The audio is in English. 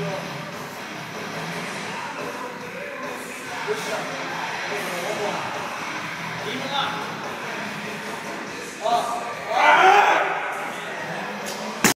Good shot. One more. Even lock.